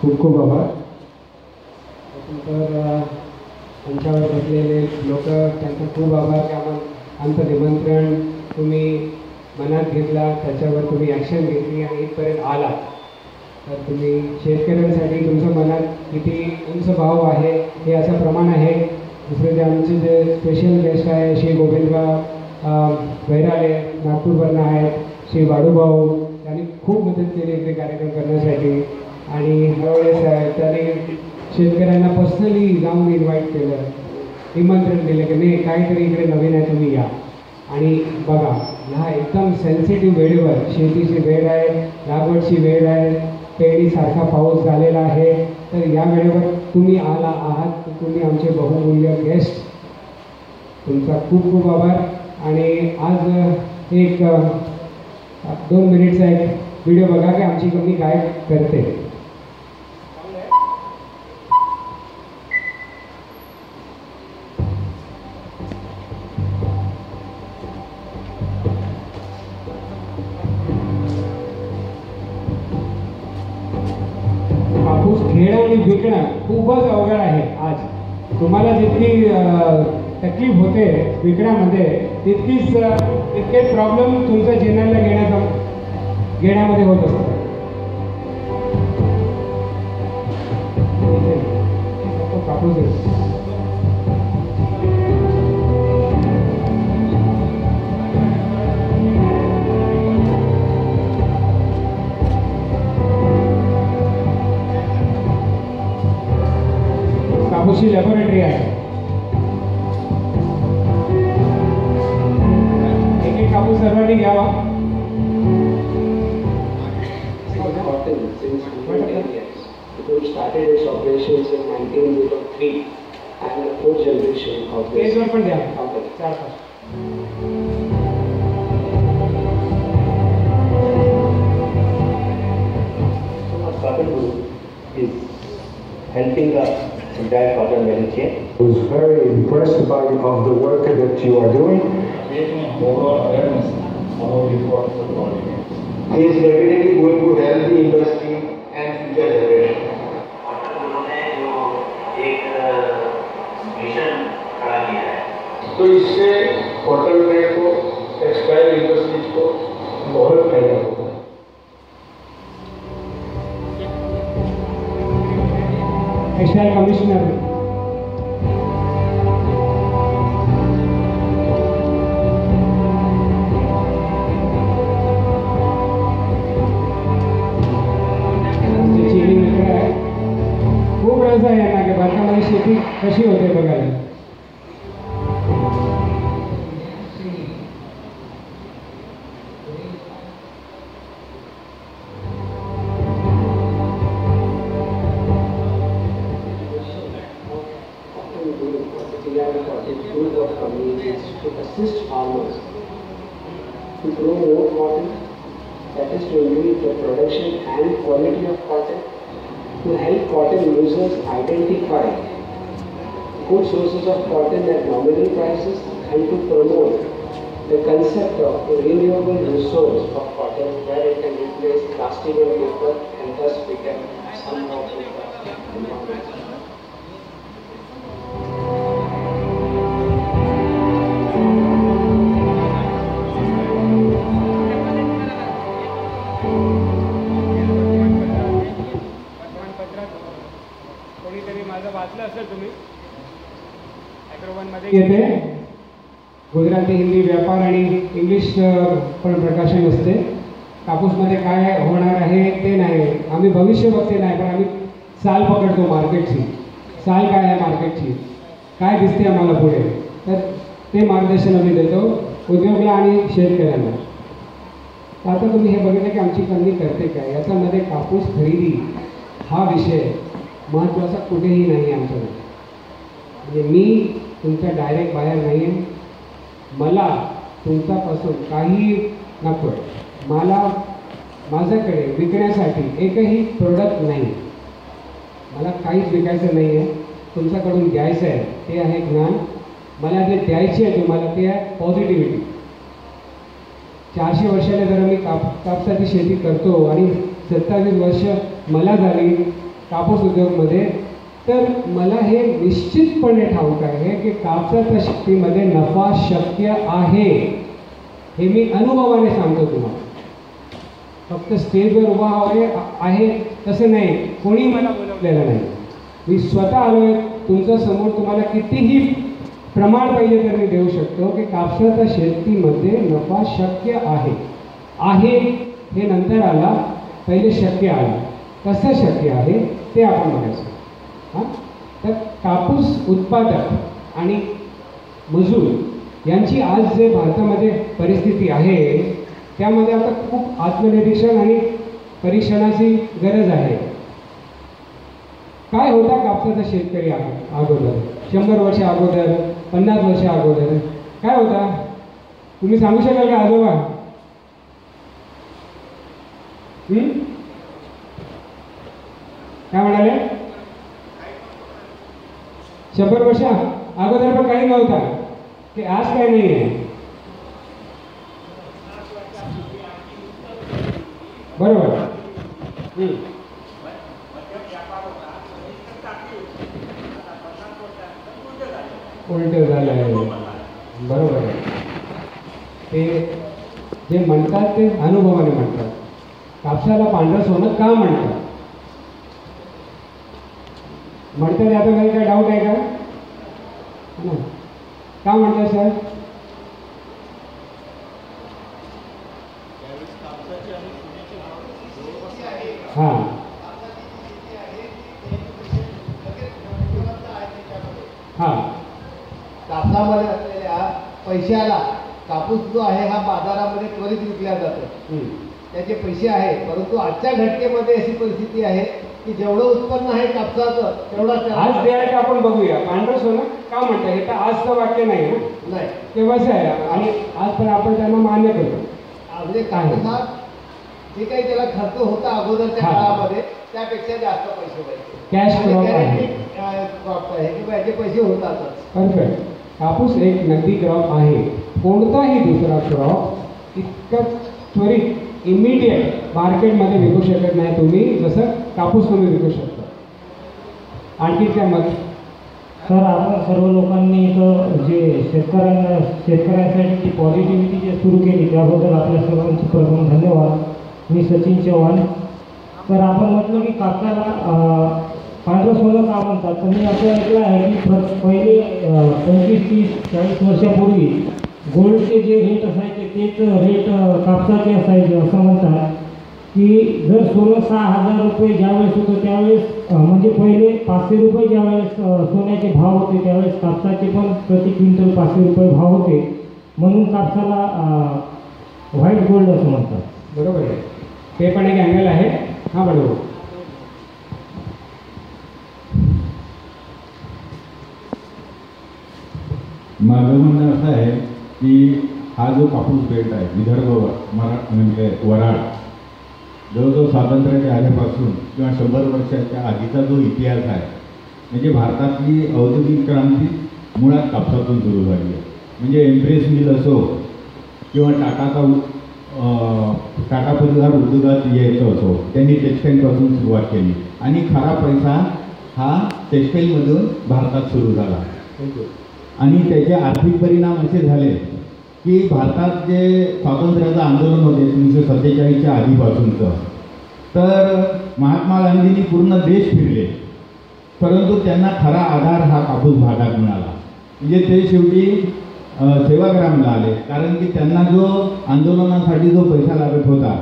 खूप खूप आभार त्यानंतर आमच्यावर बसलेले लोक त्यांचा खूप आभार. की आम्हाला आमचं निमंत्रण तुम्ही मनात घेतला त्याच्यावर तुम्ही ॲक्शन घेतली आणि इथपर्यंत आला. तर तुम्ही शेतकऱ्यांसाठी तुमच्या मनात किती उंच भाव आहे हे असं प्रमाण आहे. दुसरे जे आमचे जे स्पेशल गेस्ट आहे श्री गोविंदराव वैराळे नागपूरवरनं आहेत श्री वाडूभाऊ त्यांनी खूप मदत केली इकडे कार्यक्रम करण्यासाठी. आणि ह्यावेळेस साहेब त्याने शेतकऱ्यांना पर्सनली जाऊन इन्व्हाइट केलं. निमंत्रण दिलं की नाही काहीतरी इकडे नवीन आहे तुम्ही या. आणि बघा ह्या एकदम सेन्सिटिव्ह वेळेवर शेतीची वेळ आहे लागवडची वेळ आहे पेरणीसारखा पाऊस झालेला आहे तर या वेळेवर तुम्ही आला आहात तुम्ही आमचे बहुमूल्य गेस्ट तुमचा खूप खूप आभार. आणि आज एक दोन मिनिटचा एक व्हिडिओ बघा की आमची कमी काय करते. खूपच अवघड आहे आज. तुम्हाला जितकी तकलीफ होते विकण्यामध्ये तितकीच तितके तितकेच प्रॉब्लेम तुमच्या जीवनाला घेण्याचा घेण्यामध्ये होत असतात. तो कापूस nagre-react. since the group started its operations in 1903 and the fourth generation of this company. So, Cotton Group is helping us entire cotton value chain. was very impressed by of the work that you are doing. creating an overall awareness about the importance of coordination. He is definitely going to help the industry and future generation. उन्होंने जो एक mission खड़ा KIA है तो इससे cotton trade को textile industries को बहुत फायदा होगा टेक्सटाईल कमिशनर आमचे आहे. खूप रस आहे यांना की भारतामध्ये शेती कशी होते बघायला? येते. गुजराती हिंदी व्यापार आणि इंग्लिश पण प्रकाशन असते. कापूसमध्ये काय होणार आहे ते नाही. आम्ही भविष्य बघते नाही पण आम्ही साल पकडतो मार्केटची. साल काय आहे मार्केटची? काय दिसते आम्हाला पुढे? तर ते मार्गदर्शन आम्ही देतो उद्योगला आणि शेतकऱ्यांना. आता तुम्ही हे बघितलं की आमची कंपनी करते काय? याच्यामध्ये कापूस खरेदी हा विषय महत्त्वाचा कुठेही नाही आमच्यामध्ये आमच्याकडे. म्हणजे मी तुमच्या डायरेक्ट बाहेर नाही मला तुमच्यापासून काही नको. मला माझ्याकडे विकण्यासाठी एकही प्रोडक्ट नाही. मला काहीच विकायचं नाही आहे तुमच्याकडून घ्यायचं आहे. ते आहे ज्ञान. मला जे द्यायचे आहे तुम्हाला ते आहे पॉझिटिव्हिटी चारशे वर्षाने जर मी काप कापसाची शेती करतो आणि सत्तावीस वर्ष मला झाली कापूस उद्योगमध्ये. तर मला हे निश्चितपणे ठाऊक आहे की कापसाच्या शेतीमध्ये नफा शक्य आहे हे मी अनुभवाने सांगतो तुम्हाला. फक्त स्टेजवर उभा आहे आहे तसं नाही कोणी मला बोलवलेलं नाही. मी स्वतः आलो आहे तुमच्यासमोर तुम्हाला कितीही प्रमाण पाहिजे तर मी देऊ शकतो की कापसाच्या शेतीमध्ये नफा शक्य आहे. आहे हे नंतर आला पहिले शक्य आला. कसं शक्य आहे ते आपण बघायचं. हां? तर कापूस उत्पादक आणि मजूर यांची आज जे भारतामध्ये परिस्थिती आहे त्यामध्ये आता खूप आत्मनिरीक्षण आणि परीक्षणाची गरज आहे. काय होता कापसाचा शेतकरी अगोदर? शंभर वर्ष अगोदर पन्नास वर्ष अगोदर काय होता? तुम्ही सांगू शकाल का आजोबा? काय म्हणाले? शंभर वर्ष अगोदर पण काही नव्हता. की आज काय नाही आहे बरोबर. उलट झालं आहे बरोबर. आहे ते जे म्हणतात ते अनुभवाने म्हणतात. कापसाला पांढरं सोनं का म्हणतात? म्हणतात याचा काही काय डाऊट आहे का. का म्हणतात सर हां. हां. कापसामध्ये असलेल्या पैशाला कापूस जो आहे हा बाजारामध्ये त्वरित विकला जातो. त्याचे पैसे आहे परंतु आजच्या घटनेमध्ये अशी परिस्थिती आहे की जेवढं उत्पन्न आहे कापसाचं तेवढा आज जे आहे ते आपण बघूया. पांढरं सोनं का म्हणतात हे तर आजचं वाक्य नाही ना? नाही. ते कसं आहे. आणि आज पण आपण त्यांना मान्य करतो. म्हणजे कापूसात जे काही त्याला खर्च होता अगोदरच्या हा. काळामध्ये त्यापेक्षा जास्त पैसे पाहिजे. Cash crop आहे. क्रॉप आहे. किंवा याचे पैसे होतातच. परफेक्ट कापूस एक नगदी क्रॉप आहे. कोणताही दुसरा क्रॉप इतकं त्वरित इमिडिएट मार्केटमध्ये विकू शकत नाही तुम्ही. जसं कापूस तुम्ही विकू शकता. आणखी काय मत सर आपण सर्व लोकांनी इथं जे शेतकऱ्यांना शेतकऱ्यांसाठी जी पॉझिटिव्हिटी जे सुरू केली त्याबद्दल आपल्या सर्वांचे प्रथम धन्यवाद. मी सचिन चव्हाण. तर आपण म्हटलं की कापसाला पांढरं सोनं का म्हणतात? तर मी असं ऐकलं आहे की पहिले पंचवीस तीस चाळीस वर्षापूर्वी गोल्डचे जे रेट असायचे तेच रेट कापसाचे असायचे असं म्हणतात. की जर सोनं सहा हजार रुपये ज्यावेळेस होतं त्यावेळेस म्हणजे पहिले पाचशे रुपये ज्यावेळेस सोन्याचे भाव होते त्यावेळेस कापसाचे पण प्रति क्विंटल पाचशे रुपये भाव होते. म्हणून कापसाला व्हाईट गोल्ड असं म्हणतात. बरोबर आहे. ते पण एक अँगल आहे. हां बरोबर माझं म्हणणं असं आहे की हा जो कापूस बेल्ट आहे विदर्भ मरा म्हणजे वराड जवळजवळ स्वातंत्र्याच्या आधीपासून किंवा शंभर वर्षाच्या आधीचा जो इतिहास आहे म्हणजे भारतातली औद्योगिक क्रांती मुळात कापसातून सुरू झाली आहे. म्हणजे एम्प्रेस मिल असो किंवा टाटाचा टाटा परिवार उद्योगात यायचं असो त्यांनी टेक्स्टाईलपासून सुरुवात केली. आणि खरा पैसा हा टेक्स्टाईलमधून भारतात सुरू झाला. आणि त्याचे आर्थिक परिणाम असे झाले की भारतात जे स्वातंत्र्याचं आंदोलन होते एकोणीसशे सत्तेचाळीसच्या आधीपासूनचं तर महात्मा गांधींनी पूर्ण देश फिरले. परंतु त्यांना खरा आधार हा कापूस भागात मिळाला. म्हणजे ते शेवटी सेवाग्रामला आले. कारण की त्यांना जो आंदोलनासाठी जो पैसा लागत होता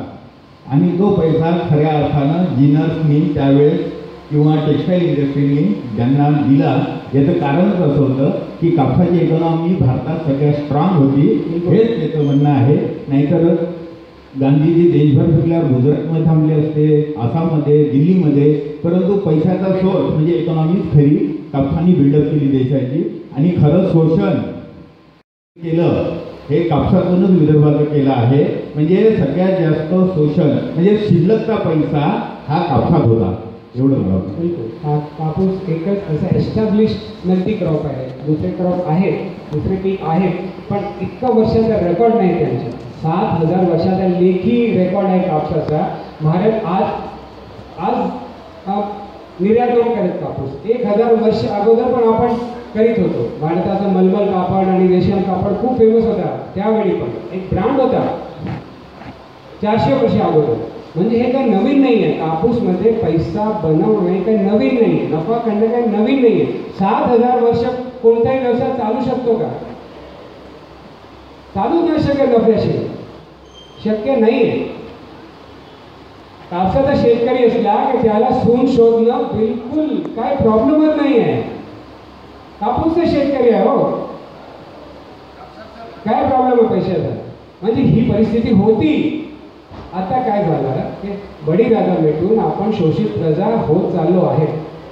आणि तो पैसा खऱ्या अर्थानं जिनर्सनी त्यावेळेस किंवा टेक्स्टाईल इंडस्ट्रीनी ज्यांना दिला याचं कारणच असं होतं की कापसाची इकॉनॉमी भारतात सगळ्यात स्ट्रॉंग होती. हेच त्याचं म्हणणं आहे. नाहीतर गांधीजी देशभर फिरल्यावर गुजरातमध्ये थांबले असते आसाममध्ये दिल्लीमध्ये. परंतु पैशाचा सोर्स म्हणजे इकॉनॉमीच खरी कापसाने बिल्डअप केली देशाची. आणि खरं शोषण केलं हे कापसातूनच विदर्भाचं केलं आहे. म्हणजे सगळ्यात जास्त शोषण म्हणजे शिल्लकचा पैसा हा कापसात होता. एवढं बिलकुल. कापूस एकच असं एस्टॅब्लिश नगदी क्रॉप आहे. दुसरे क्रॉप आहे दुसरे पीक आहे पण इतका वर्षाचा रेकॉर्ड नाही त्यांचा. सात हजार वर्षाचा लेखी रेकॉर्ड आहे कापसाचा. भारत आज आज निर्यात करत कापूस. एक हजार वर्ष अगोदर पण आपण करीत होतो. भारताचा मलमल कापड आणि रेशम कापड खूप फेमस होता. त्यावेळी पण. एक ब्रँड होता. चारशे वर्ष अगोदर. म्हणजे हे काही नवीन नाही आहे. कापूसमध्ये पैसा बनवणं हे काही नवीन नाही आहे. नफा करणं काही नवीन नाही आहे. सात हजार वर्ष कोणताही व्यवसाय चालू शकतो का? चालू नाही शकेल नफ्याशी? शक्य नाही आहे. कापसाचा शेतकरी असला की त्याला सून शोधणं बिलकुल काय प्रॉब्लेमच नाही आहे. कापूसचा शेतकरी आहे हो. काय प्रॉब्लेम आहे पैशाचा? म्हणजे ही परिस्थिती होती. आता काय झालं? की बडी भेटून आपण शोषित प्रजा होत चाललो आहे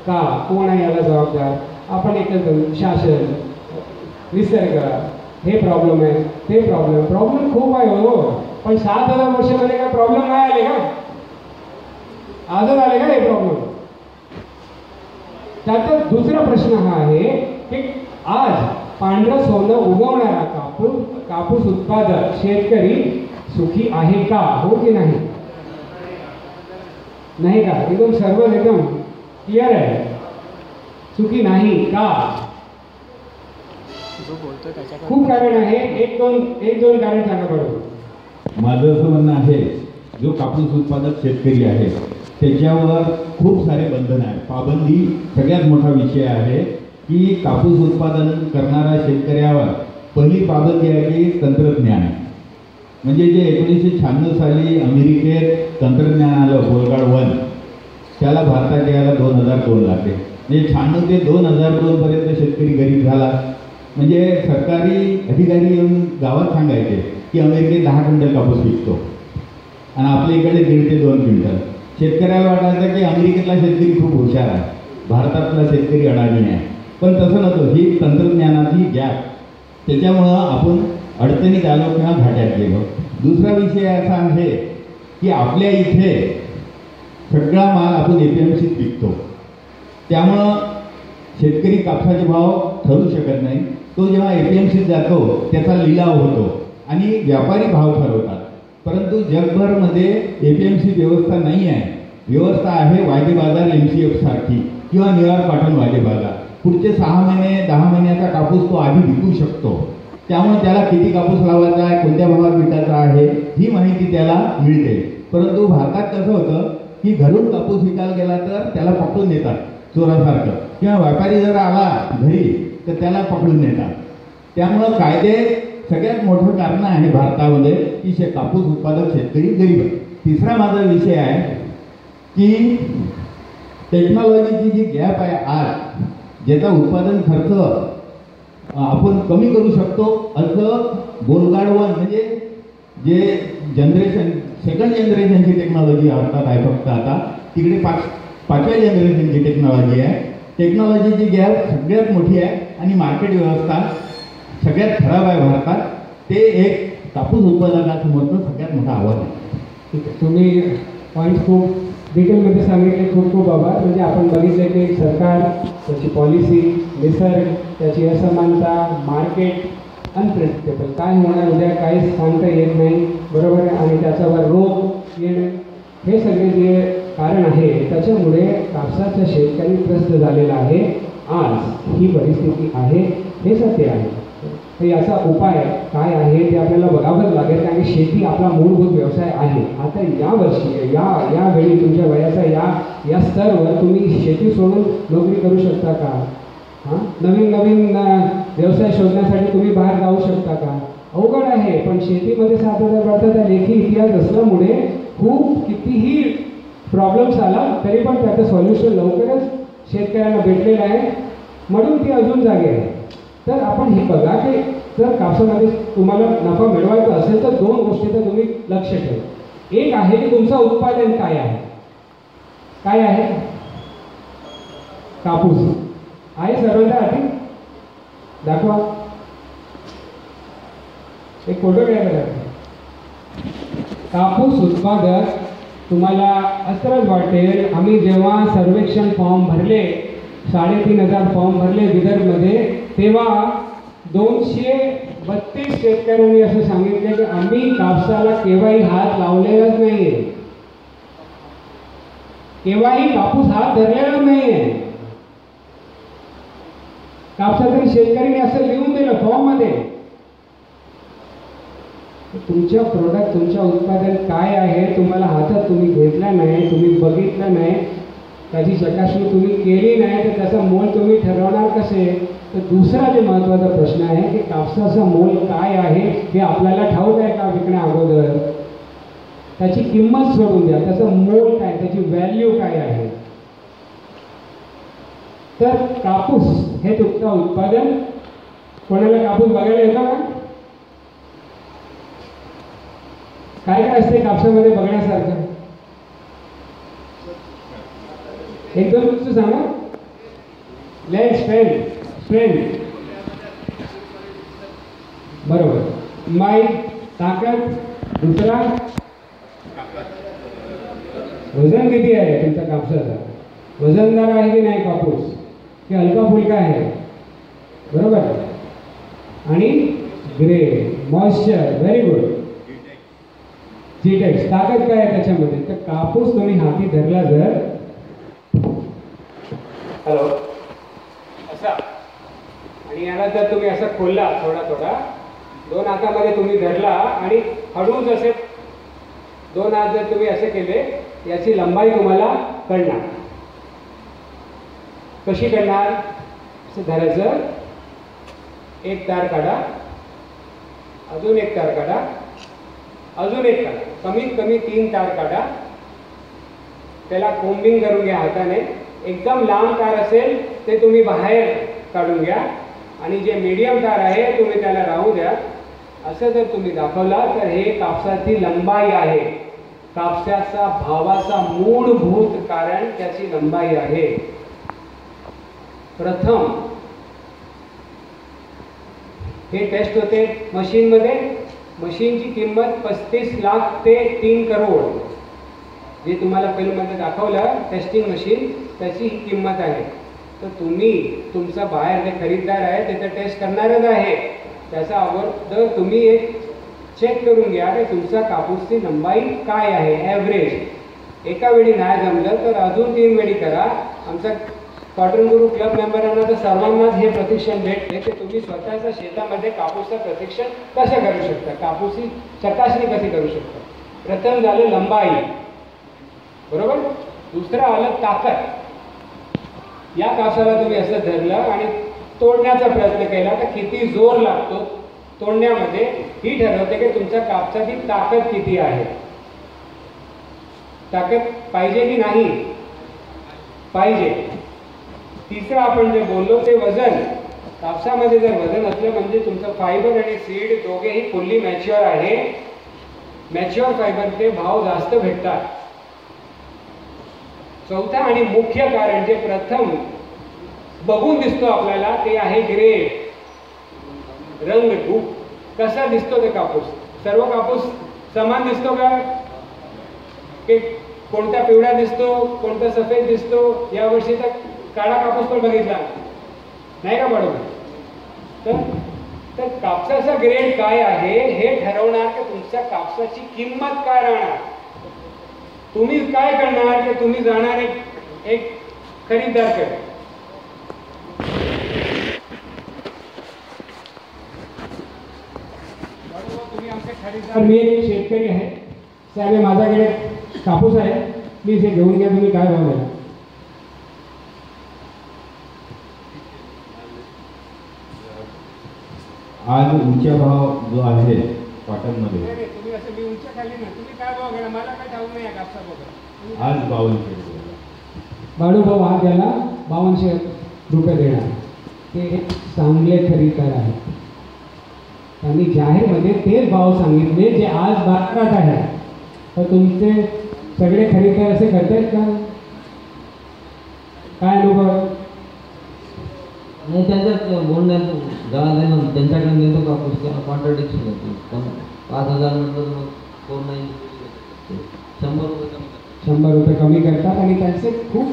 का? कोण आहे याला जबाबदार? आपण एकत्र शासन निसर्ग हे प्रॉब्लेम आहे ते प्रॉब्लेम प्रॉब्लेम खूप आहे हो. पण सात हजार वर्षामध्ये काय प्रॉब्लेम नाही आले का? आजच आले का हे प्रॉब्लेम त्याचा दुसरा प्रश्न हा आहे की आज पांढरं सोनं उगवणारा कापूस कापूस उत्पादक शेतकरी सुखी आहे का? हो की नाही? नाही का? एकदम सर्व एकदम क्लिअर आहे. सुखी नाही का? खूप कारण आहे. एक दोन एक दोन कारण सांगा बरोबर माझं असं म्हणणं आहे जो कापूस उत्पादक शेतकरी आहे त्याच्यावर खूप सारे बंधन आहे. पाबंदी सगळ्यात मोठा विषय आहे की कापूस उत्पादन करणाऱ्या शेतकऱ्यावर पहिली पाबंदी आहे की तंत्रज्ञान. म्हणजे जे एकोणीसशे शहाण्णव साली अमेरिकेत तंत्रज्ञान आलं बोलगाड वन त्याला भारतात यायला दोन हजार दोन लागले. म्हणजे शहाण्णव ते दोन हजार दोनपर्यंत शेतकरी गरीब झाला. म्हणजे सरकारी अधिकारी येऊन गावात सांगायचे की अमेरिकेत दहा क्विंटल कापूस विकतो आणि आपल्या इकडे दीड ते दोन क्विंटल. शेतकऱ्याला वाटायचं की अमेरिकेतला शेतकरी खूप हुशार आहे. भारतातला शेतकरी अडाणी आहे. पण तसं नव्हतं. ही तंत्रज्ञानाची गॅप त्याच्यामुळं आपण अडचणीत आलो किंवा घाट्यात गेलो. दुसरा विषय असा आहे की आपल्या इथे सगळा माल आपण ए पी एम सीत विकतो. त्यामुळं शेतकरी कापसाचे भाव ठरू शकत नाही. तो जेव्हा ए पी एम सीत जातो त्याचा लिलाव होतो आणि व्यापारी भाव ठरवतात. परंतु जगभरमध्ये ए पी एम सी व्यवस्था नाही आहे. व्यवस्था आहे वायदे बाजार एम सी एफ सारखी किंवा न्यूयॉर्क पाटण वायदे बाजार. पुढचे सहा महिने दहा महिन्याचा कापूस तो आधी विकू शकतो. त्यामुळे त्याला किती कापूस लावायचा आहे कोणत्या भावात विकायचा आहे ही माहिती त्याला मिळते. परंतु भारतात कसं होतं की घरून कापूस विकायला गेला तर त्याला पकडून नेतात चोरासारखं. किंवा व्यापारी जर आला घरी तर त्याला पकडून नेतात. त्यामुळं कायदे सगळ्यात मोठं कारण आहे भारतामध्ये की शे कापूस उत्पादक शेतकरी गरीब आहे तिसरा माझा विषय आहे की टेक्नॉलॉजीची जी गॅप आहे आज ज्याचा उत्पादन खर्च आपण कमी करू शकतो. असं बोलगाडवन म्हणजे जे जनरेशन सेकंड जनरेशनची टेक्नॉलॉजी अर्थात आहे फक्त आता तिकडे पाच पाचव्या जनरेशनची टेक्नॉलॉजी आहे. टेक्नॉलॉजीची गॅप सगळ्यात मोठी आहे आणि मार्केट व्यवस्था सगळ्यात खराब आहे भारतात. ते एक कापूस उत्पादकासमोरचं सगळ्यात मोठं आव्हान आहे. ठीक आहे. तुम्ही पॉईंट खूप डिटेलमध्ये सांगितले खूप खूप आभार. म्हणजे आपण बघितलं की सरकार त्याची पॉलिसी निसर्ग त्याची असमानता मार्केट अनप्रेडिक्टेबल काय होणार उद्या काहीच सांगता येत नाही बरोबर आहे? आणि त्याच्यावर रोग येणं हे सगळे जे कारण आहे त्याच्यामुळे कापसाचा शेतकरी त्रस्त झालेला आहे. आज ही परिस्थिती आहे हे सत्य आहे. तर याचा उपाय काय आहे ते आपल्याला बघावंच लागेल कारण की शेती आपला मूलभूत व्यवसाय आहे. आता या वर्षी या यावेळी तुमच्या वयाचा या या स्तरवर तुम्ही शेती सोडून नोकरी करू शकता का? हां? नवीन नवीन व्यवसाय शोधण्यासाठी तुम्ही बाहेर जाऊ शकता का? अवघड आहे पण शेतीमध्ये सात हजार भारताचा लेखी इतिहास असल्यामुळे खूप कितीही प्रॉब्लेम्स आला तरी पण त्याचं सॉल्युशन लवकरच शेतकऱ्यांना भेटलेलं आहे. म्हणून ती अजून जागे आहे. तर आपण हे बघा की जर कापसामध्ये तुम्हाला नफा मिळवायचा असेल तर दोन गोष्टीचं तुम्ही लक्ष ठेवा. एक आहे की तुमचं उत्पादन काय आहे? काय आहे? कापूस. आहे सर्वांच्या आधी दाखवा. एक फोटो घ्यायला कापूस उत्पादक तुम्हाला असंच वाटेल. आम्ही जेव्हा सर्वेक्षण फॉर्म भरले साडेतीन हजार फॉर्म भरले विदर्भमध्ये तेव्हा दोनशे बत्तीस शेतकऱ्यांनी असं सांगितलं की आम्ही कापसाला केव्हाही हात लावलेलाच नाही केव्हाही कापूस हात धरलेला नाही कापसातील शेतकऱ्यांनी असं लिहून दिलं फॉर्ममध्ये. तुमच्या प्रोडक्ट तुमच्या उत्पादन काय आहे तुम्हाला हातात तुम्ही घेतला नाही तुम्ही बघितलं नाही त्याची चकासणी तुम्ही केली नाही तर त्याचं मोल तुम्ही ठरवणार कसे? तर दुसरा जे महत्त्वाचा प्रश्न आहे की कापसाचं मोल काय आहे हे आपल्याला ठाऊक आहे का विकण्या अगोदर? त्याची किंमत सोडून द्या. त्याचं मोल काय त्याची व्हॅल्यू काय आहे? तर कापूस हे तुमचं उत्पादन. कोणाला कापूस बघायला येतो का? काय काय असते कापसामध्ये बघण्यासारखं? एकदम दोन सांगा. लेग स्ट्रेंथ स्ट्रेंथ बरोबर. माय ताकद दुसरा? वजन किती आहे तुमचा कापसाचा? वजनदार आहे की नाही कापूस? की हलका फुलका आहे. बरोबर? आणि ग्रे मॉइश्चर व्हेरी गुड जीटेक्स ताकद काय आहे त्याच्यामध्ये? तर कापूस तुम्ही हाती धरला जर. हॅलो आणि याला जर तुम्ही असं खोलला थोडा थोडा दोन हातामध्ये तुम्ही धरला आणि हळू जसे दोन हात जर तुम्ही असे केले याची लंबाई तुम्हाला कळणार. कशी कळणार? असं धरायचं एक तार काढा. अजून एक तार काढा. अजून एक काढा कमीत कमी तीन तार काढा. त्याला कोम्बिंग करून घ्या हाताने. एकदम लांब तार असेल ते तुम्ही बाहेर काढून घ्या. आणि जे मीडियम तार आहे तुम्ही त्याला राहू द्या. असं जर तुम्ही दाखवला तर हे कापसाची लंबाई आहे. कापसाचा भावाचा मूलभूत कारण त्याची लंबाई आहे. प्रथम हे टेस्ट होते मशीनमध्ये मशीनची किंमत पस्तीस लाख ते तीन करोड. जे तुम्हाला फिल्ममध्ये दाखवलं टेस्टिंग मशीन त्याची ही किंमत आहे. तर तुम्ही तुमचा बाहेर जे खरीददार आहे त्याचं टेस्ट करणारच आहे. त्याचा अगोदर तुम्ही एक चेक करून घ्या की तुमचा कापूसची लंबाई काय आहे ॲव्हरेज एका वेळी नाही जमलं तर अजून तीन वेळी करा. आमचा कॉटन गुरु क्लब मेंबरांना तर सर्वांनाच हे प्रशिक्षण भेटते की तुम्ही स्वतःच्या शेतामध्ये कापूसचं प्रशिक्षण कसं करू शकता? कापूसची चकासणी कशी करू शकता? प्रथम झालं लंबाई. बरोबर? दुसरं आलं ताकद. या कापसाला तुम्ही असं धरलं आणि तोडण्याचा प्रयत्न केला तर किती जोर लागतो तोडण्यामध्ये? ही ठरवते की तुमच्या कापसाची ताकद किती आहे? ताकद पाहिजे की नाही? पाहिजे. तिसरं आपण जे बोललो ते वजन. कापसामध्ये जर वजन असलं म्हणजे तुमचं फायबर आणि सीड दोघेही फुल्ली मॅच्युअर आहे. मॅच्युअर फायबरचे भाव जास्त भेटतात. चौथा आणि मुख्य कारण जे प्रथम बघून दिसतो आपल्याला ते आहे ग्रे रंग खूप कसा दिसतो ते कापूस? सर्व कापूस समान दिसतो का? की कोणता पिवळा दिसतो कोणता सफेद दिसतो? या वर्षी तर काळा कापूस पण बघितला. नाही का बरोबर? तर कापसाचा ग्रेड काय आहे? हे ठरवणार की तुमच्या कापसाची किंमत काय राहणार? तुम्ही काय करणार की तुम्ही जाणार एक एक खरीददारकडे बरोबर, तुम्ही आमचे खरीददार मी एक शेतकरी आहे. साहेब माझ्याकडे कापूस आहे. प्लीज हे घेऊन घ्या तुम्ही काय भाव आज उच्च भाव जो आहे कॉटनमध्ये मी खाली ना तुम्ही काय भाव मला काय नाही आज बावनशे रुपये बाळू भाऊ हा त्याला बावनशे रुपये देणार. ते एक चांगले खरीददार आहेत. त्यांनी जाहीरमध्ये तेच भाव सांगितले जे आज बाजारात आहे. तर तुमचे सगळे खरीददार असे करतायत का? काय अनुभव? नाही त्यांच्यात बोलण्यात गाळा नाही ना त्यांच्याकडे नेतो कापूस त्याला कॉन्ट्रडिक्शन होते. पण पाच हजार नंतर मग कोण नाही? शंभर रुपये कमी शंभर रुपये कमी करतात आणि त्यांचे खूप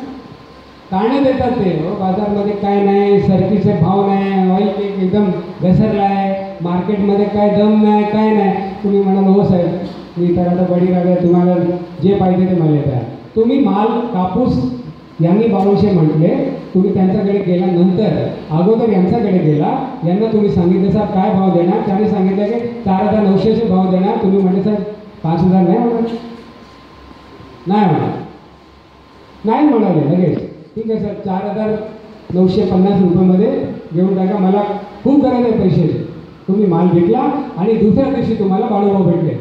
काणे देतात ते हो. बाजारमध्ये काय नाही सरकीचे भाव नाही ऑइल केक एकदम घसरला आहे. मार्केटमध्ये काय दम नाही काय नाही. तुम्ही म्हणाल हो साहेब मी तर आता बडी राजा तुम्हाला जे पाहिजे ते मला द्या. तुम्ही माल कापूस यांनी बावनशे म्हटले तुम्ही त्यांच्याकडे गेल्यानंतर अगोदर यांच्याकडे गेला यांना तुम्ही सांगितलं सर काय भाव देणार? त्याने सांगितलं की चार हजार नऊशेचे भाव देणार. तुम्ही म्हटले सर पाच हजार नाही म्हणा नाही म्हणा नाही म्हणाले लगेच. ठीक आहे सर चार हजार नऊशे पन्नास रुपयामध्ये घेऊन टाका. मला खूप गरज आहे पैशाची तुम्ही माल घेतला आणि दुसऱ्या दिवशी तुम्हाला बाळूभाऊ भेटले.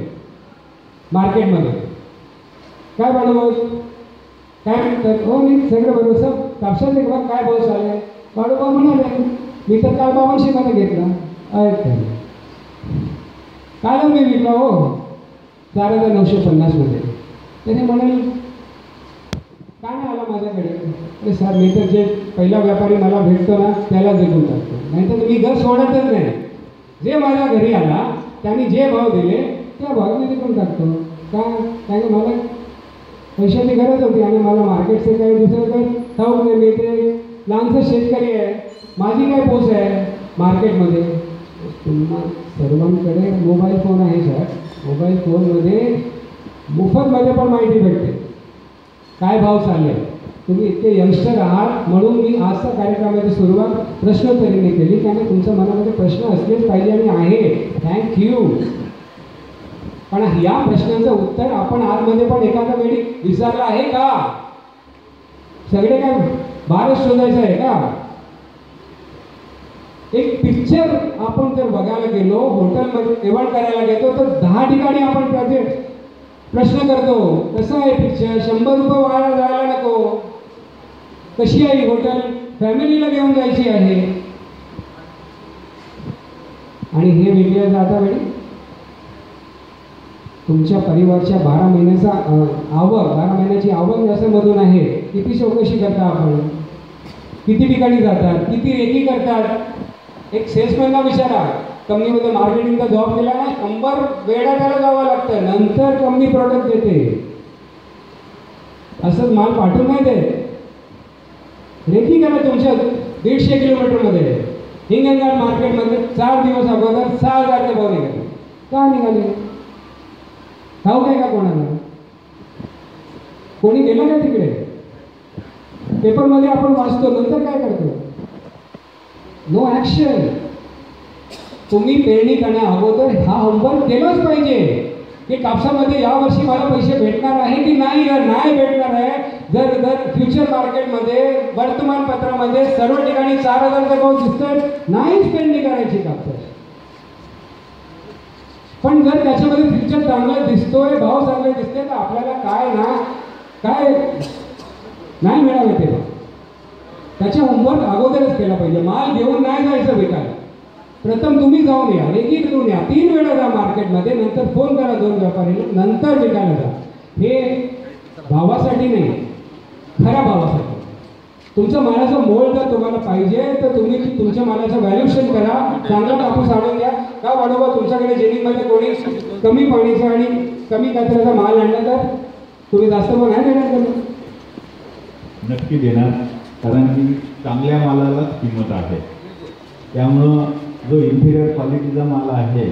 मार्केटमध्ये. काय बाळूभाऊ? काय म्हणतात? हो मी सगळं बरोबर सर कापसाचे भाव काय भाव आले बाळूभाऊ म्हणाले मी तर काल बाबांशी मध्ये घेतला. ऐक काल मी विकला हो. चार हजार नऊशे पन्नासमध्ये त्याने म्हणाल काय नाही आला माझ्याकडे. अरे सर मी तर जे पहिला व्यापारी मला भेटतो ना त्याला देऊन टाकतो. नाहीतर मी घर सोडतच नाही. जे माझ्या घरी आला त्यांनी जे भाव दिले त्या भाव मी देऊन टाकतो. का? त्याने मला पैशाची गरज होती आणि मला मार्केटचं काही दुसरं काही ठाऊक नाही मी ते लहानसं शेतकरी आहे. माझी काय पोच आहे? मार्केटमध्ये. तुम्हा सर्वांकडे मोबाईल फोन आहे सर मोबाईल फोनमध्ये मोफतमध्ये पण माहिती भेटते. काय भाव चालले? तुम्ही इतके यंगस्टर आहात म्हणून मी आजच्या कार्यक्रमाची सुरुवात प्रश्नोत्तरीने केली. त्यामुळे तुमच्या मनामध्ये प्रश्न असलेच पाहिजे आणि आहे. थँक्यू पण या प्रश्नांचं उत्तर आपण आतमध्ये पण एखाद्या वेळी विचारलं आहे का? सगळे काय बारच शोधायचं आहे का? एक पिक्चर आपण जर बघायला गेलो हॉटेलमध्ये जेवण करायला गेलो तर दहा ठिकाणी आपण त्याचे प्रश्न करतो कसं आहे पिक्चर शंभर रुपये वाया जायला नको. कशी आहे हॉटेल फॅमिलीला घेऊन जायची आहे. आणि हे वेगळ्या जाता वेळी तुमच्या परिवारच्या बारा महिन्याचा आवक बारा महिन्याची आवक याच्यामधून आहे किती चौकशी करता आपण? किती ठिकाणी जातात? किती रेकी करतात? एक सेल्समॅनला विचारा. कंपनीमध्ये मार्केटिंगचा जॉब केला ना शंभर वेळा त्याला जावं लागतं. नंतर कंपनी प्रॉडक्ट देते. असंच माल पाठवून नाही देत. रेकी करा तुमच्या दीडशे किलोमीटरमध्ये. हिंगणघाट मार्केटमध्ये चार दिवस अगोदर सहा हजारचे भाव निघाले का निघाले? ठाऊक आहे का कोणाला? कोणी गेलं का तिकडे? पेपरमध्ये आपण वाचतो नंतर काय करतो? नो ॲक्शन तुम्ही पेरणी करण्या अगोदर हा होमवर्क केलाच पाहिजे. की कापसामध्ये यावर्षी मला पैसे भेटणार आहे की नाही? जर नाही भेटणार आहे. जर जर फ्युचर मार्केटमध्ये वर्तमानपत्रामध्ये सर्व ठिकाणी चार हजारचा भाव दिसतोय नाहीच पेरणी करायची कापसाची. पण जर त्याच्यामध्ये फ्युचर चांगला दिसतोय भाव चांगले दिसते तर आपल्याला काय ना काय नाही मिळावे ते त्याच्या होमवर्क अगोदरच केला पाहिजे. माल घेऊन नाही जायचं विकायला प्रथम तुम्ही जाऊन या रेकी घेऊन या. तीन वेळा जा मार्केटमध्ये नंतर फोन करा दोन व्यापारीला नंतर विकायला जा. हे भावासाठी नाही खऱ्या भावासाठी. तुमच्या मालाचं मोल जर तुम्हाला पाहिजे तर तुम्ही तुमच्या मालाचं व्हॅल्युएशन करा. चांगला कापूस आणून द्या. का वाढवा? तुमच्याकडे जेनिंगमध्ये कोणी कमी पाणीचा आणि कमी कचऱ्याचा माल आणला तर? तुम्ही जास्त भाव नाही देणार त्यांना नक्की देणार कारण की चांगल्या मालालाच किंमत आहे. त्यामुळं जो इन्फिरियर क्वालिटीचा माल आहे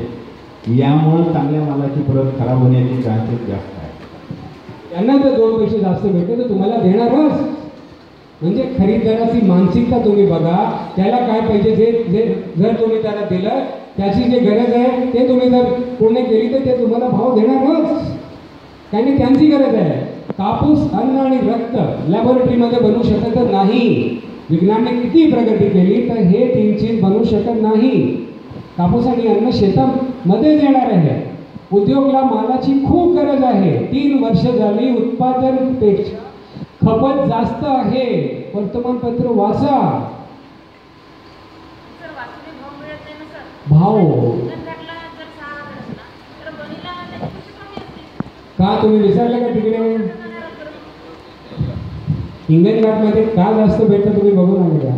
यामुळं चांगल्या मालाची परत खराब होण्याचे चान्सेस जास्त आहे यांना जर दोन पैसे जास्त भेटले तर तुम्हाला देणारच. म्हणजे खरीदाराची मानसिकता तुम्ही बघा त्याला काय पाहिजे जे जे जर तुम्ही त्याला दिलं त्याची जी गरज आहे ते तुम्ही जर पूर्ण केली तर ते तुम्हाला भाव देणारच. कारण त्यांची गरज आहे. कापूस अन्न आणि रक्त लॅबोरेटरीमध्ये बनवू शकत नाही. विज्ञानाने किती प्रगती केली तर हे तीन चीज बनवू शकत नाही. कापूस आणि अन्न शेतामध्ये येणार आहे. उद्योगला मालाची खूप गरज आहे. तीन वर्ष झाली उत्पादनपेक्षा खपत जास्त आहे. वर्तमानपत्र वाचा. भाव का तुम्ही विचारलं का तिकडे? हिंगणघाटमध्ये का जास्त भेटतं तुम्ही बघून आले का?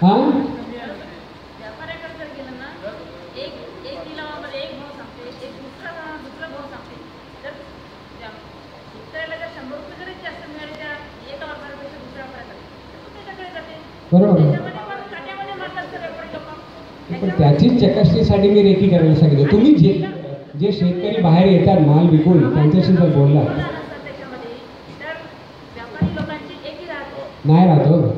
हा व्यापाऱ्याकडे जर गेलं ना एक एक लिलावामध्ये एक भाव सांगते एक दुसरा दुसरा भाव सांगते तर त्या- शेतकऱ्याला जर शंभर रुपये जरी जास्त मिळाले त्या एका व्यापाऱ्यापेक्षा दुसऱ्या व्यापाऱ्याकडे तर तो त्याच्याकडे जाते बरोबर. पण त्याचीच चकासणीसाठी मी रेखी करायला सांगितलं. तुम्ही जे जे शेतकरी बाहेर येतात माल विकून त्यांच्याशी जर बोलला नाही राहतो हो.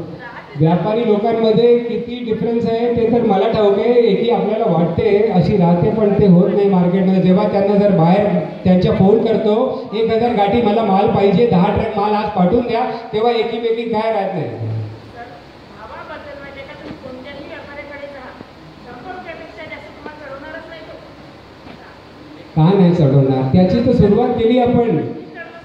व्यापारी लोकांमध्ये किती डिफरन्स आहे ते तर मला ठाऊक आहे. एकी आपल्याला वाटते अशी राहते पण ते होत नाही मार्केटमध्ये. जेव्हा त्यांना जर बाहेर त्यांच्या फोन करतो एक हजार गाठी मला माल पाहिजे दहा ट्रक माल आज पाठवून द्या तेव्हा एकीमेकी काय राहत नाही तर भावाबद्दल म्हणजे का तुम्ही कोणत्याही व्यापाऱ्याकडे जा शंभर रुपयापेक्षा जास्त तुम्हाला चढवणारच नाही तो का नाही चढवणार? त्याची तर सुरुवात केली आपण.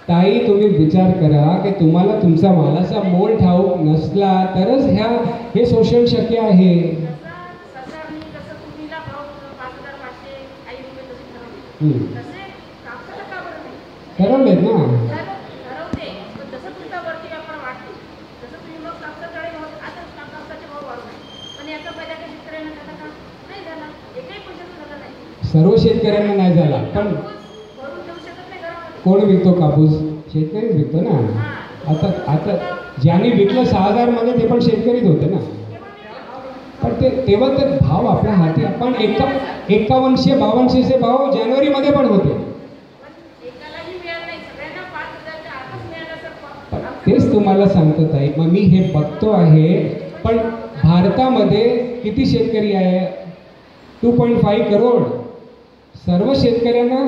ताई तुम्ही विचार करा की तुम्हाला तुमचा मालाचा मोल ठाऊक नसला तरच ह्या हे शोषण शक्य आहे. जसं सरकारने जसं तुम्हीला भाव पाच हजार पाचशे काही रुपये जसे ठरवले हम्म. तसे कापसाला का बरं नाही ठरवलेत ना ठरव- ठरवते पण जसं तुमचा वरती व्यापार वाढते जसं तुम्ही मग कापसाकडे भाव आता का- कापसाचे भाव वाढवले पण याचा फायदा काही शेतकऱ्यांना झाला का नाही झाला एकही पैशाचा झाला नाही सर्व शेतकऱ्यांना नाही झाला. पण कोण विकतो कापूस? शेतकरीच विकतो ना. आता आता ज्यांनी विकलं सहा हजारमध्ये ते पण शेतकरीच होते ना. पण ते तेव्हा ते भाव आपल्या हाती पण एका एकावन्नशे बावनशेचे भाव जानेवारीमध्ये पण होते. तेच तुम्हाला सांगतो ताई मग मी हे बघतो आहे पण भारतामध्ये किती शेतकरी आहे? टू पॉईंट फाईव्ह करोड सर्व शेतकऱ्यांना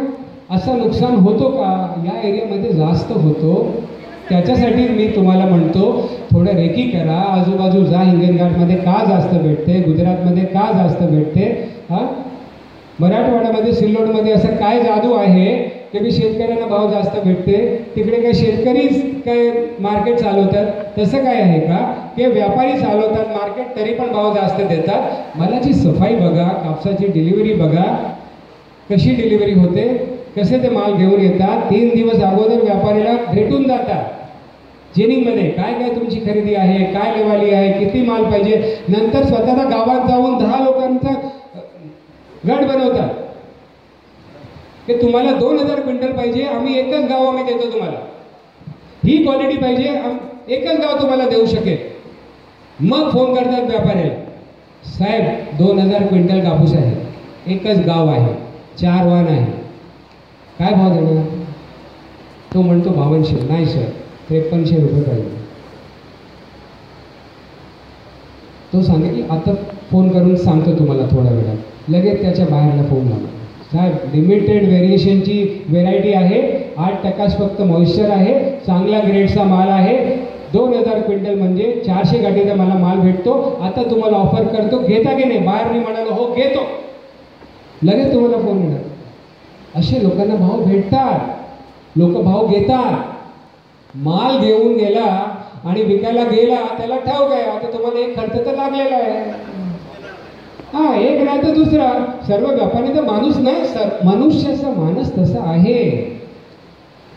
असं नुकसान होतो का? या एरियामध्ये जास्त होतो. त्याच्यासाठी मी तुम्हाला म्हणतो थोडं रेकी करा. आजूबाजू जा हिंगणघाटमध्ये का जास्त भेटते? गुजरातमध्ये का जास्त भेटते? हां? मराठवाड्यामध्ये सिल्लोडमध्ये असं काय जादू आहे की मी शेतकऱ्यांना भाव जास्त भेटते? तिकडे काय शेतकरीच काय मार्केट चालवतात? तसं काय आहे का? की व्यापारी चालवतात मार्केट तरी पण भाव जास्त देतात. मालाची सफाई बघा कापसाची डिलिव्हरी बघा. कशी डिलिव्हरी होते कसे ते माल घेऊन येतात तीन दिवस अगोदर व्यापारीला भेटून जातात. जेनिंगमध्ये काय काय तुमची खरेदी आहे काय लेवाली आहे किती माल पाहिजे नंतर स्वतःला गावात जाऊन दहा लोकांचा गट बनवतात. की तुम्हाला दोन हजार क्विंटल पाहिजे आम्ही एकच गाव आम्ही देतो तुम्हाला. ही क्वालिटी पाहिजे एकच गाव तुम्हाला देऊ शकेल. मग फोन करतात व्यापाऱ्याला साहेब दोन हजार क्विंटल कापूस आहे एकच गाव आहे. चार वाहन आहे. काय भाव देणार? तो म्हणतो बावनशे. नाही सर. त्रेपन्नशे रुपये पाहिजे. तो सांगे की आता फोन करून सांगतो तुम्हाला थोड्या वेळात. लगेच त्याच्या बाहेरला फोन लावा. साहेब लिमिटेड व्हेरिएशनची व्हेरायटी आहे. आठ टक्काच फक्त मॉइश्चर आहे. चांगला ग्रेडचा माल आहे. दोन हजार क्विंटल म्हणजे चारशे गाठीचा मला माल भेटतो. आता तुम्हाला ऑफर करतो. घेता की नाही? बाहेर मी म्हणालो हो घेतो. लगेच तुम्हाला फोन येणार असे लोकांना भाव भेटतात. लोक भाव घेतात. माल घेऊन गेला आणि विकायला गेला त्याला ठाऊक आहे आता तुम्हाला एक खर्च तर लागलेला आहे. हा एक नाही तर दुसरा. सर्व व्यापारी तर माणूस नाही सर. मनुष्याचा माणूस तसा आहे.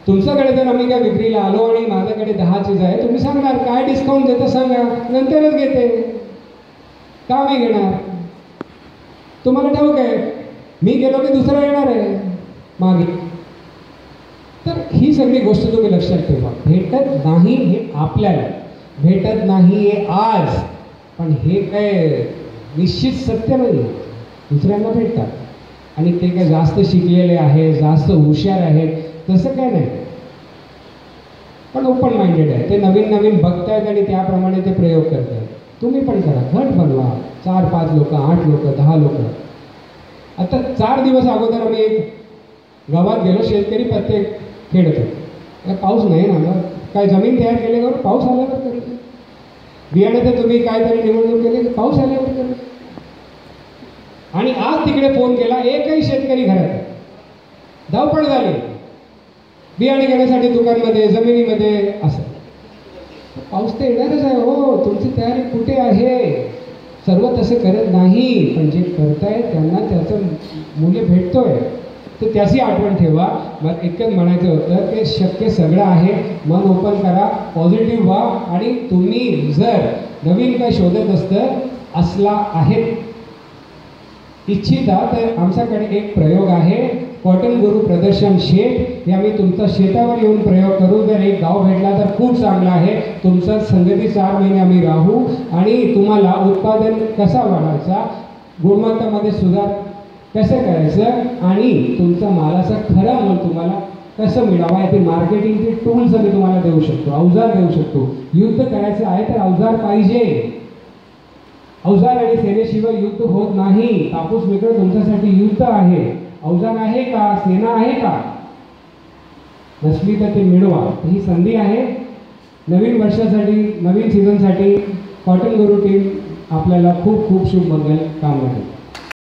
तुमच्याकडे जर आम्ही काय विक्रीला आलो आणि माझ्याकडे दहा चीज आहे तुम्ही सांगणार. काय डिस्काउंट देतं सांगा. नंतरच घेते. का मी घेणार? तुम्हाला ठाऊक आहे. मी गेलो की दुसरा येणार आहे. मागे. तर ही सगळी गोष्ट तुम्ही लक्षात ठेवा. भेटत नाही हे आपल्याला. भेटत नाही हे आज. पण हे काय निश्चित सत्य नाही. दुसऱ्यांना भेटतात. आणि ते काय जास्त शिकलेले आहे जास्त हुशार आहेत तसं काय नाही. पण ओपन माइंडेड आहे ते नवीन नवीन बघतायत आणि त्याप्रमाणे ते प्रयोग करतायत. तुम्ही पण करा. घट बनवा. चार पाच लोक आठ लोक दहा लोक. आता चार दिवस अगोदर आम्ही एक गावात गेलो शेतकरी पत्ते खेळत होतो पाऊस नाही ना मग काय जमीन तयार केल्यावर पाऊस आल्यावर करत बियाणे तर तुम्ही काहीतरी निवडणूक केली पाऊस आल्यावर करत आणि आज तिकडे फोन केला एकही शेतकरी घरात धावपळ झाली. बियाणे घेण्यासाठी दुकानमध्ये जमिनीमध्ये असं. पाऊस तर येणारच आहे. हो तुमची तयारी कुठे आहे? सर्व तसं करत नाही पण जे करताय त्यांना त्याचं मूल्य भेटतोय. तर त्याची आठवण ठेवा. मग इतकंच म्हणायचं होतं की शक्य सगळं आहे. मन ओपन करा. पॉझिटिव्ह व्हा. आणि तुम्ही जर नवीन काय शोधत असतं असला आहे. इच्छिता तर आमच्याकडे एक प्रयोग आहे. कॉटन गुरु प्रदर्शन शेत या मी तुमचा शेतावर येऊन प्रयोग करू जर एक गाव भेटला तर खूप चांगला आहे. तुमचा संगती चार महिने आम्ही राहू आणि तुम्हाला उत्पादन कसा वाढायचा गुणवत्तामध्ये सुधार कसं करायचं आणि तुमचा मालाचा खरा मोल तुम्हाला कसं मिळावा ते मार्केटिंगचे टूल्स आम्ही तुम्हाला देऊ शकतो अवजार देऊ शकतो. युद्ध करायचं आहे तर अवजार पाहिजे. अवजार आणि सेनेशिवाय युद्ध होत नाही. कापूस मित्र तुमच्यासाठी युद्ध आहे. अवजार आहे का? सेना आहे का? नसली तर ते मिळवा. ही संधी आहे. नवीन वर्षासाठी नवीन सीझनसाठी कॉटन गुरु टीम आपल्याला खूप खूप शुभमंगल. कामना करते